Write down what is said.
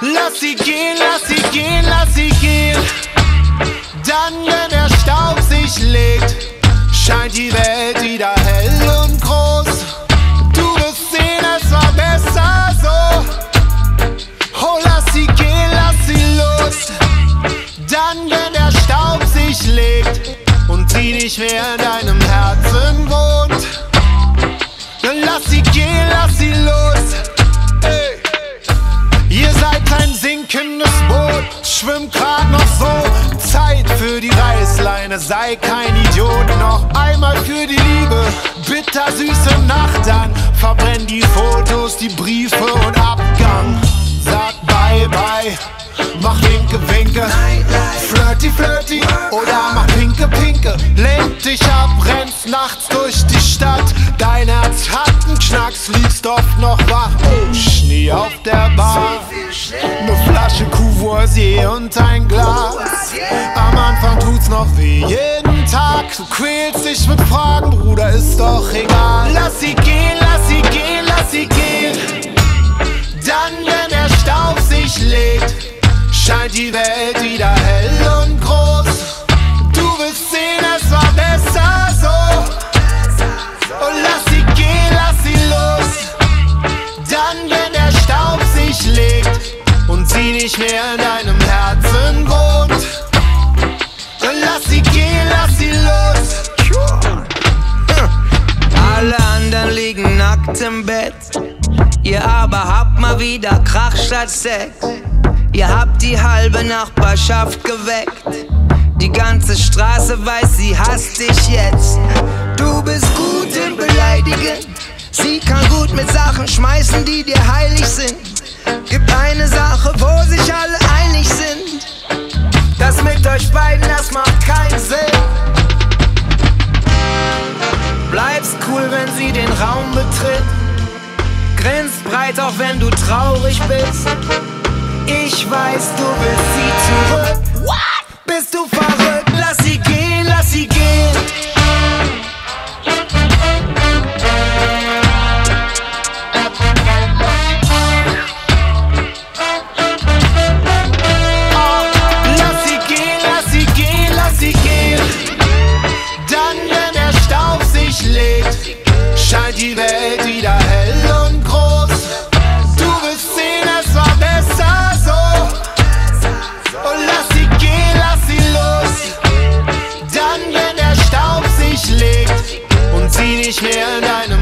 Lass sie gehen, lass sie gehen, lass sie gehen. Dann, wenn der Staub sich legt, scheint die Welt wieder hell und groß. Du wirst sehen, es war besser so. Oh, lass sie gehen, lass sie los. Dann, wenn der Staub sich legt und sie nicht mehr in deinem schwimmt grad noch so. Zeit für die Reißleine, sei kein Idiot. Noch einmal für die Liebe, bittersüße Nacht, dann verbrenn die Fotos, die Briefe und Abgang. Sag bye bye, mach winke winke, flirty flirty oder mach pinke pinke. Lenk dich ab, rennst nachts durch die Stadt. Dein Herz hat einen Knacks, liegst oft noch wach. Oh, Schnee auf der Bahn. Flasche Courvoisier und ein Glas. Am Anfang tut's noch weh, jeden Tag. Du quälst dich mit Fragen, Bruder, ist doch egal. Lass sie gehen, lass sie gehen, lass sie gehen. Dann, wenn der Staub sich legt, scheint die Welt wieder hell und groß. Du willst sehen, es war besser so. Und lass sie gehen, lass sie los. Dann, wenn der Staub sich legt und sie nicht mehr deinem Herzen wohnt. Dann lass sie gehen, lass sie los. Alle anderen liegen nackt im Bett. Ihr aber habt mal wieder Krach statt Sex. Ihr habt die halbe Nachbarschaft geweckt. Die ganze Straße weiß, sie hasst dich jetzt. Du bist gut im Beleidigen. Sie kann gut mit Sachen schmeißen, die dir heilig sind. Gibt eine Sache, wo sich alle einig sind. Das mit euch beiden, das macht keinen Sinn. Bleibst cool, wenn sie den Raum betritt. Grinst breit, auch wenn du traurig bist. Ich weiß, du scheint die Welt wieder hell und groß. Du willst sehen, es war besser so. Und lass sie gehen, lass sie los. Dann, wenn der Staub sich legt und sie nicht mehr in deinem